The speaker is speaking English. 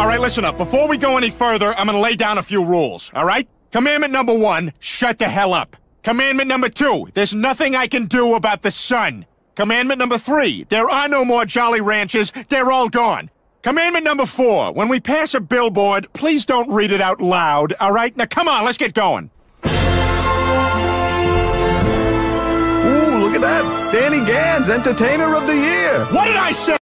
All right, listen up. Before we go any further, I'm gonna lay down a few rules, all right? Commandment number one, shut the hell up. Commandment number two, there's nothing I can do about the sun. Commandment number three, there are no more Jolly Ranchers, they're all gone. Commandment number four, when we pass a billboard, please don't read it out loud, all right? Now come on, let's get going. Ooh, look at that. Danny Gans, Entertainer of the Year. What did I say?